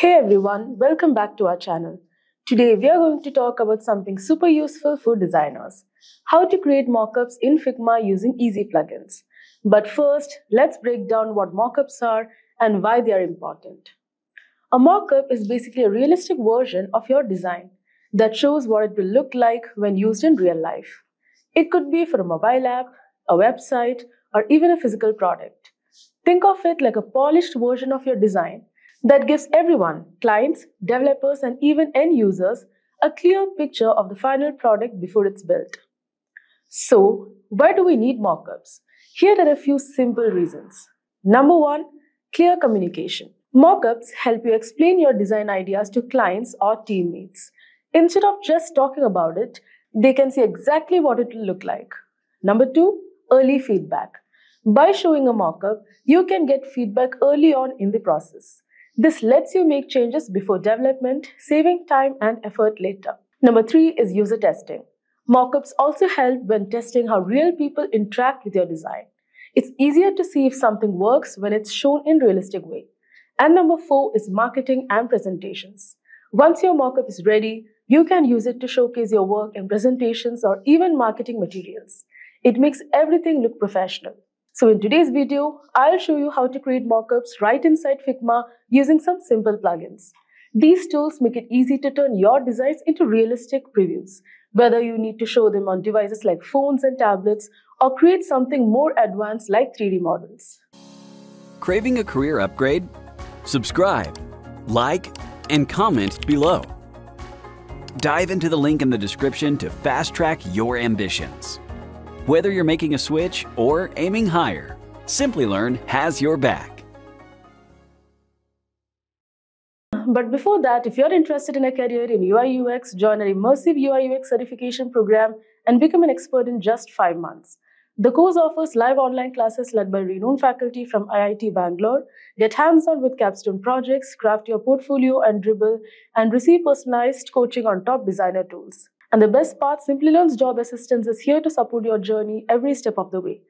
Hey everyone, welcome back to our channel. Today we are going to talk about something super useful for designers. How to create mockups in Figma using easy plugins. But first, let's break down what mockups are and why they are important. A mockup is basically a realistic version of your design that shows what it will look like when used in real life. It could be for a mobile app, a website, or even a physical product. Think of it like a polished version of your design that gives everyone, clients, developers, and even end users, a clear picture of the final product before it's built. So, why do we need mockups? Here are a few simple reasons. Number one, clear communication. Mockups help you explain your design ideas to clients or teammates. Instead of just talking about it, they can see exactly what it will look like. Number two, early feedback. By showing a mockup, you can get feedback early on in the process. This lets you make changes before development, saving time and effort later. Number three is user testing. Mockups also help when testing how real people interact with your design. It's easier to see if something works when it's shown in realistic way. And number four is marketing and presentations. Once your mockup is ready, you can use it to showcase your work in presentations or even marketing materials. It makes everything look professional. So in today's video, I'll show you how to create mockups right inside Figma using some simple plugins. These tools make it easy to turn your designs into realistic previews, whether you need to show them on devices like phones and tablets or create something more advanced like 3D models. Craving a career upgrade? Subscribe, like, and comment below. Dive into the link in the description to fast track your ambitions. Whether you're making a switch or aiming higher, Simplilearn has your back. But before that, if you're interested in a career in UI UX, join an immersive UI UX certification program and become an expert in just five months. The course offers live online classes led by renowned faculty from IIIT Bangalore. Get hands on with capstone projects, craft your portfolio and Dribbble, and receive personalized coaching on top designer tools. And the best part, Simplilearn's job assistance is here to support your journey every step of the way.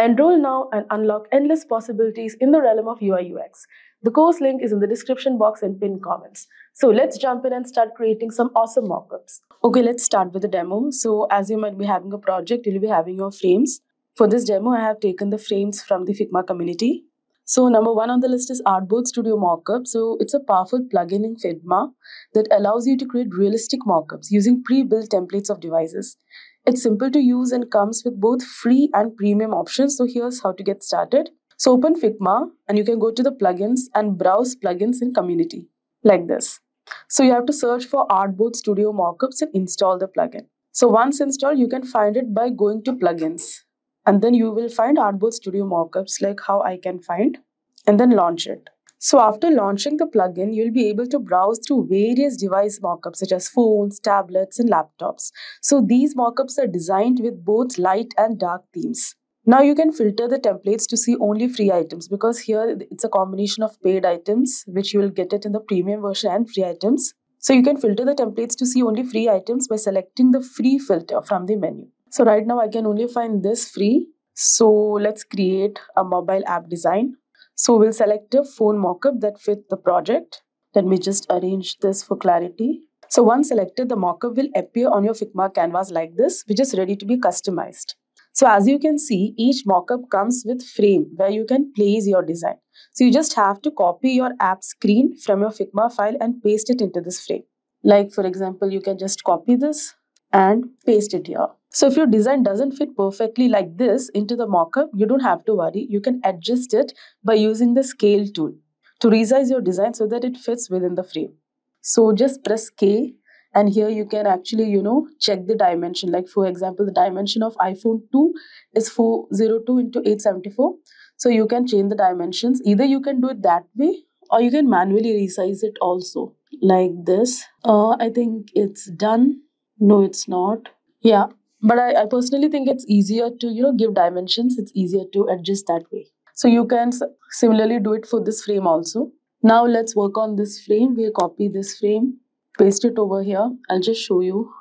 Enroll now and unlock endless possibilities in the realm of UI UX. The course link is in the description box and pinned comments. So let's jump in and start creating some awesome mockups. Okay, let's start with the demo. So as you might be having a project, you'll be having your frames. For this demo, I have taken the frames from the Figma community. So number one on the list is Artboard Studio Mockup. So it's a powerful plugin in Figma that allows you to create realistic mockups using pre-built templates of devices. It's simple to use and comes with both free and premium options. So here's how to get started. So open Figma and you can go to the plugins and browse plugins in community like this. So you have to search for Artboard Studio Mockups and install the plugin. So once installed, you can find it by going to plugins and then you will find Artboard Studio mockups like how I can find and then launch it. So after launching the plugin, you'll be able to browse through various device mockups such as phones, tablets, and laptops. So these mockups are designed with both light and dark themes. Now you can filter the templates to see only free items because here it's a combination of paid items which you will get it in the premium version and free items. So you can filter the templates to see only free items by selecting the free filter from the menu. So right now I can only find this free. So let's create a mobile app design. So we'll select a phone mockup that fit the project. Let me just arrange this for clarity. So once selected, the mockup will appear on your Figma canvas like this, which is ready to be customized. So as you can see, each mockup comes with frame where you can place your design. So you just have to copy your app screen from your Figma file and paste it into this frame. Like for example, you can just copy this and paste it here. So if your design doesn't fit perfectly like this into the mockup, you don't have to worry. You can adjust it by using the scale tool to resize your design so that it fits within the frame. So just press K and here you can actually, you know, check the dimension. Like for example, the dimension of iPhone 2 is 402 into 874. So you can change the dimensions. Either you can do it that way or you can manually resize it also like this. Uh, I think it's done. No, it's not. Yeah, but I, I personally think it's easier to you know give dimensions. It's easier to adjust that way. So you can similarly do it for this frame also. Now let's work on this frame. We'll copy this frame paste it over here. I'll just show you.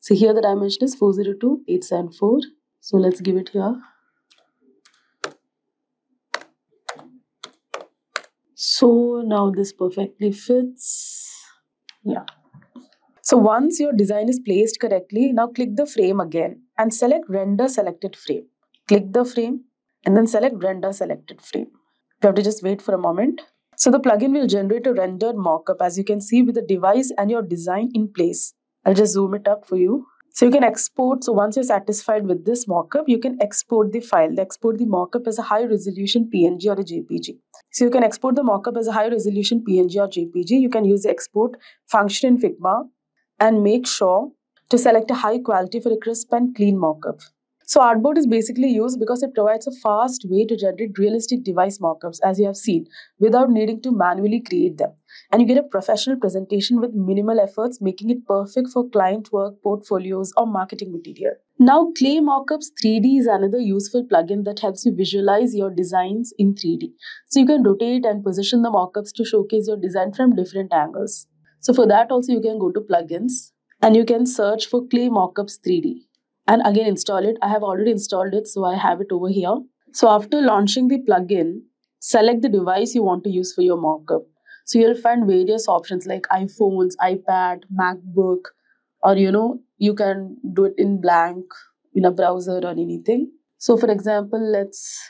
So here the dimension is 402 874 so let's give it here. So now this perfectly fits. Yeah. So once your design is placed correctly, now click the frame again and select render selected frame. Click the frame and then select render selected frame. You have to just wait for a moment. So the plugin will generate a rendered mockup as you can see with the device and your design in place. I'll just zoom it up for you. So you can export, so once you're satisfied with this mockup, you can export the file. Export the mockup as a high resolution PNG or a JPG. So you can export the mockup as a high resolution PNG or JPG. You can use the export function in Figma and make sure to select a high quality for a crisp and clean mockup. So Artboard is basically used because it provides a fast way to generate realistic device mockups as you have seen without needing to manually create them. And you get a professional presentation with minimal efforts making it perfect for client work, portfolios or marketing material. Now Clay Mockups 3D is another useful plugin that helps you visualize your designs in 3D. So you can rotate and position the mockups to showcase your design from different angles. So for that also you can go to plugins and you can search for Clay Mockups 3D and again install it. I have already installed it, so I have it over here. So after launching the plugin, select the device you want to use for your mockup. So you'll find various options like iPhones, iPad, MacBook, or you know, you can do it in blank in a browser or anything. So for example, let's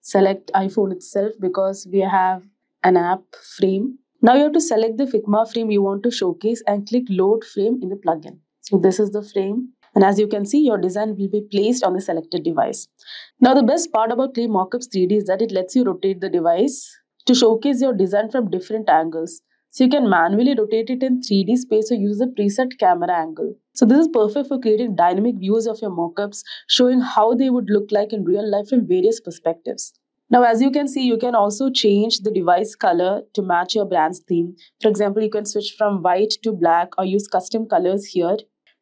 select iPhone itself because we have an app frame. Now you have to select the Figma frame you want to showcase and click load frame in the plugin. So this is the frame and as you can see, your design will be placed on the selected device. Now, the best part about Clay Mockups 3D is that it lets you rotate the device to showcase your design from different angles. So you can manually rotate it in 3D space or use the preset camera angle. So this is perfect for creating dynamic views of your mockups, showing how they would look like in real life from various perspectives. Now, as you can see, you can also change the device color to match your brand's theme. For example, you can switch from white to black or use custom colors here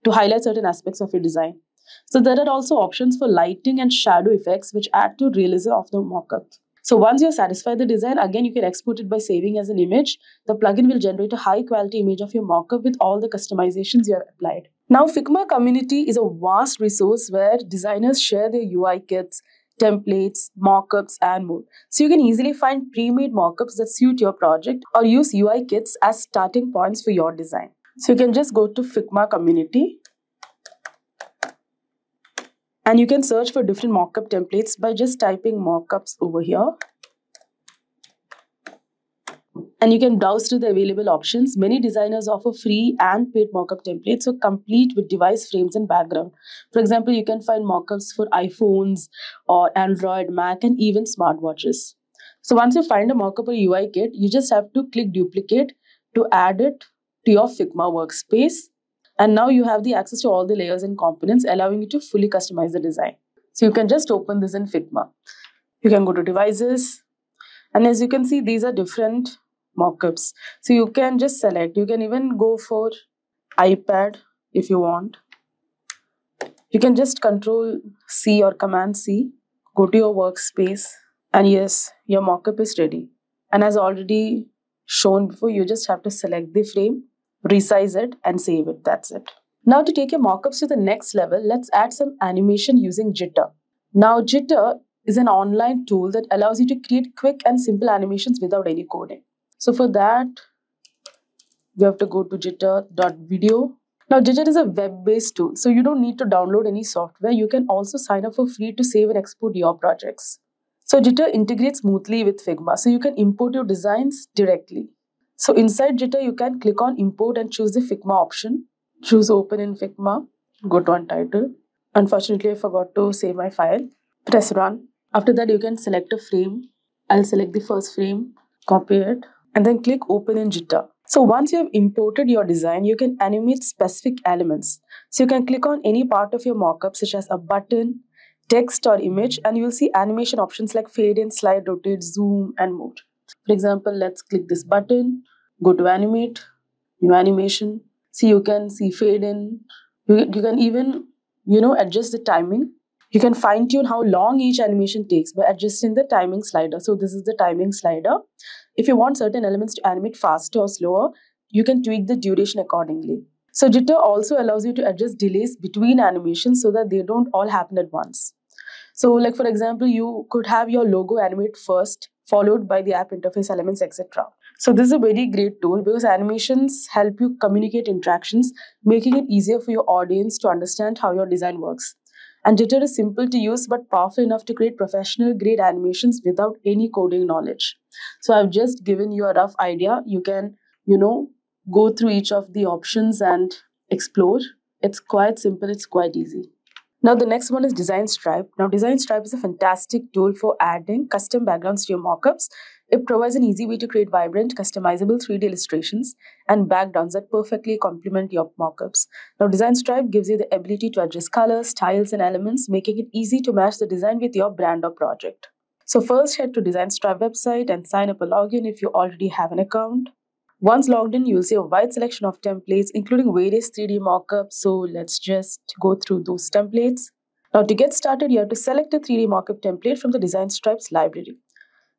to highlight certain aspects of your design. So there are also options for lighting and shadow effects which add to realism of the mockup. So once you're satisfied with the design, again you can export it by saving as an image. The plugin will generate a high quality image of your mockup with all the customizations you have applied. Now Figma community is a vast resource where designers share their UI kits, templates, mockups, and more. So you can easily find pre-made mockups that suit your project or use UI kits as starting points for your design. So you can just go to Figma community and you can search for different mockup templates by just typing mockups over here. And you can browse through the available options. Many designers offer free and paid mockup templates, so complete with device frames and background. For example, you can find mockups for iPhones or Android, Mac, and even smartwatches. So once you find a mockup or UI kit, you just have to click duplicate to add it to your Figma workspace. And now you have the access to all the layers and components, allowing you to fully customize the design. So you can just open this in Figma. You can go to devices. And as you can see, these are different mockups. So you can just select. You can even go for iPad if you want. You can just control C or command C. Go to your workspace. And yes, your mockup is ready. And as already shown before, you just have to select the frame resize it and save it. That's it. Now to take your mockups to the next level, let's add some animation using Jitter. Now Jitter is an online tool that allows you to create quick and simple animations without any coding. So for that, we have to go to jitter.video. Now Jitter is a web-based tool, so you don't need to download any software. You can also sign up for free to save and export your projects. So Jitter integrates smoothly with Figma, so you can import your designs directly. So inside Jitter, you can click on import and choose the Figma option. Choose open in Figma. Go to untitled. Unfortunately, I forgot to save my file. Press run. After that, you can select a frame. I'll select the first frame, copy it, and then click open in Jitter. So once you have imported your design, you can animate specific elements. So you can click on any part of your mockup such as a button, text or image and you will see animation options like fade in, slide, rotate, zoom and more. For example, let's click this button, go to animate, new animation. See, you can see fade in. You, you can even, you know, adjust the timing. You can fine tune how long each animation takes by adjusting the timing slider. So this is the timing slider. If you want certain elements to animate faster or slower, you can tweak the duration accordingly. So Jitter also allows you to adjust delays between animations so that they don't all happen at once. So like for example, you could have your logo animate first followed by the app interface elements, etc. So this is a very great tool because animations help you communicate interactions, making it easier for your audience to understand how your design works. And Jitter is simple to use but powerful enough to create professional grade animations without any coding knowledge. So I've just given you a rough idea. You can, you know, go through each of the options and explore. It's quite simple, it's quite easy. Now the next one is Design Stripe. Now Design Stripe is a fantastic tool for adding custom backgrounds to your mockups. It provides an easy way to create vibrant, customizable 3D illustrations and backgrounds that perfectly complement your mockups. Now Design Stripe gives you the ability to adjust colors, styles and elements, making it easy to match the design with your brand or project. So first head to Design Stripe website and sign up a login if you already have an account. Once logged in, you'll see a wide selection of templates, including various 3D mockups. So let's just go through those templates. Now to get started, you have to select a 3D mockup template from the Design Stripes library.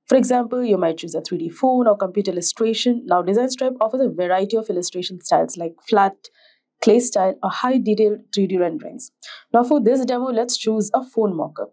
For example, you might choose a 3D phone or computer illustration. Now Design Stripe offers a variety of illustration styles like flat, clay style, or high detailed 3D renderings. Now for this demo, let's choose a phone mockup.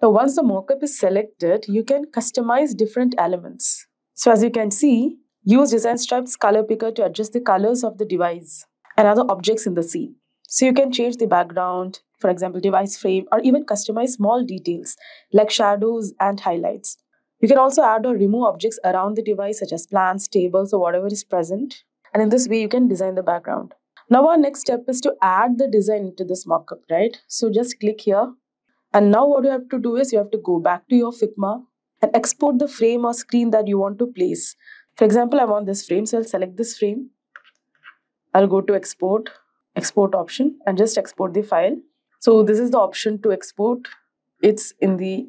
Now once the mockup is selected, you can customize different elements. So as you can see, Use Design Stripe's color picker to adjust the colors of the device and other objects in the scene. So you can change the background, for example, device frame, or even customize small details like shadows and highlights. You can also add or remove objects around the device such as plants, tables, or whatever is present. And in this way, you can design the background. Now our next step is to add the design into this mockup, right? So just click here. And now what you have to do is you have to go back to your Figma and export the frame or screen that you want to place. For example, I want this frame, so I'll select this frame. I'll go to export, export option and just export the file. So this is the option to export. It's in the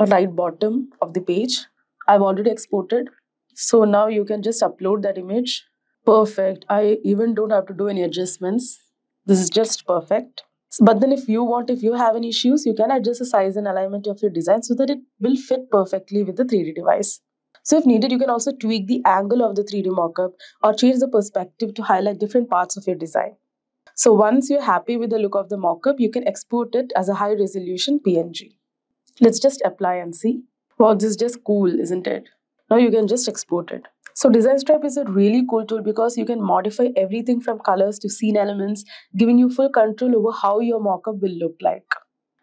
right bottom of the page. I've already exported. So now you can just upload that image. Perfect. I even don't have to do any adjustments. This is just perfect. But then if you want, if you have any issues, you can adjust the size and alignment of your design so that it will fit perfectly with the 3D device. So if needed, you can also tweak the angle of the 3D mockup or change the perspective to highlight different parts of your design. So once you're happy with the look of the mockup, you can export it as a high resolution PNG. Let's just apply and see. Wow, this is just cool, isn't it? Now you can just export it. So Design Stripe is a really cool tool because you can modify everything from colors to scene elements, giving you full control over how your mockup will look like.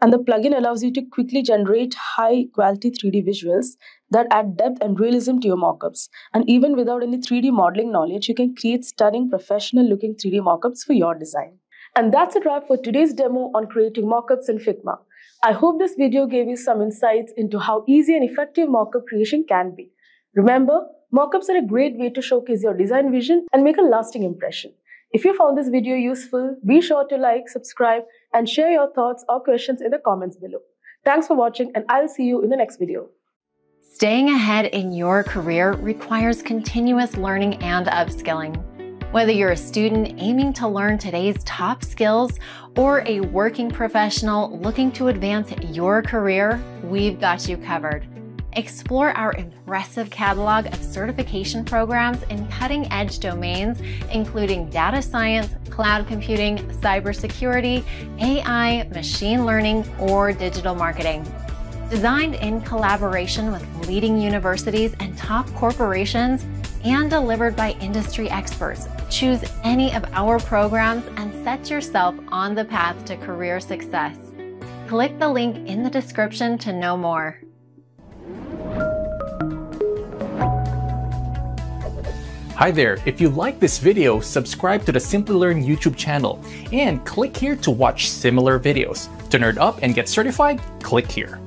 And the plugin allows you to quickly generate high quality 3D visuals that add depth and realism to your mockups. And even without any 3D modeling knowledge, you can create stunning professional looking 3D mockups for your design. And that's a wrap for today's demo on creating mockups in Figma. I hope this video gave you some insights into how easy and effective mockup creation can be. Remember, mockups are a great way to showcase your design vision and make a lasting impression. If you found this video useful, be sure to like, subscribe, and share your thoughts or questions in the comments below. Thanks for watching, and I'll see you in the next video. Staying ahead in your career requires continuous learning and upskilling. Whether you're a student aiming to learn today's top skills or a working professional looking to advance your career, we've got you covered. Explore our impressive catalog of certification programs in cutting edge domains, including data science, cloud computing, cybersecurity, AI, machine learning, or digital marketing. Designed in collaboration with leading universities and top corporations, and delivered by industry experts, choose any of our programs and set yourself on the path to career success. Click the link in the description to know more. Hi there, if you like this video, subscribe to the Simplilearn YouTube channel and click here to watch similar videos. To nerd up and get certified, click here.